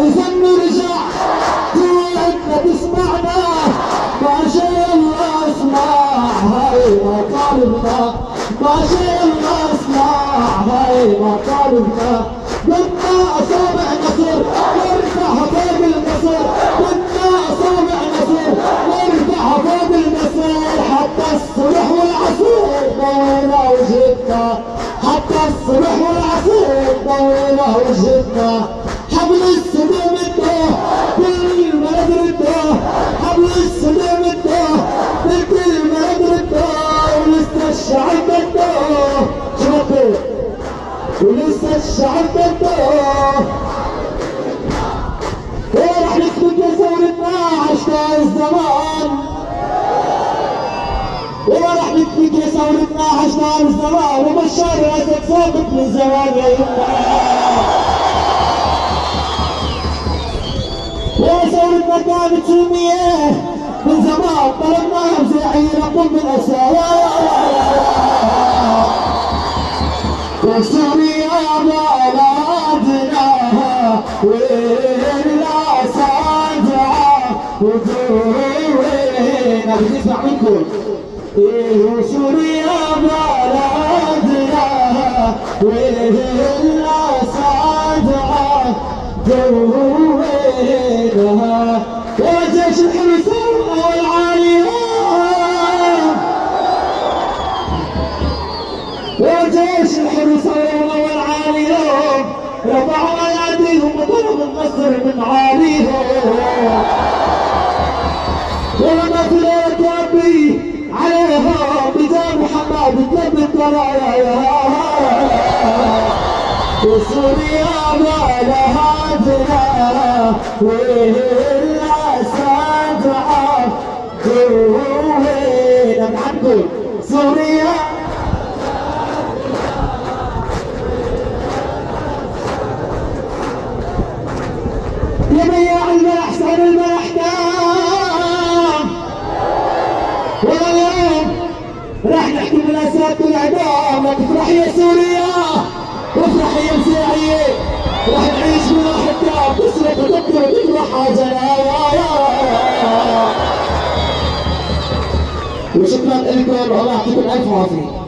إذن نرجع جوعتنا تسمعنا ما شاء الله اسمع هاي مطالبنا ما شاء الله اسمع هاي مطالبنا بدنا أصابع نصر وارفع فوق النصر. بدنا أصابع نصر وارفع فوق النصر. حتى الصبح والعصر ضوينا وجهتنا. حتى الصبح والعصر ضوينا وجهتنا. حبل السماء الشعب بده ورح نكتب ثورتنا عشنا الزمان ورح نكتب ثورتنا عشنا الزمان وبشار راسك ثابت من زمان يا يما وثورتنا كانت سلمية من زمان طلبناها بزعير قم بالأسايا وسوريا بلدناها وإلا صادعة ودورينا بنسمع منكم إيه وسوريا بلدناها وإلا صادعة دورينها وجيش الحمصان والعالية وجيش رفعوا أياديهم وضربوا النصر من عاليهم في ليلة ربي عليها بدار محمد تلب الضرايا وسوريا لها دنا وإلا سادعة وين عنكم سوريا سعر الملح دام واليوم راح نحكي بالاسد والاعدام تفرح يا سوريا وافرح يا مسيحية راح نعيش الحكام تسرق وتقتل وتفرح جنايا. وشكرا لكم. الله يعطيكم الف عافيه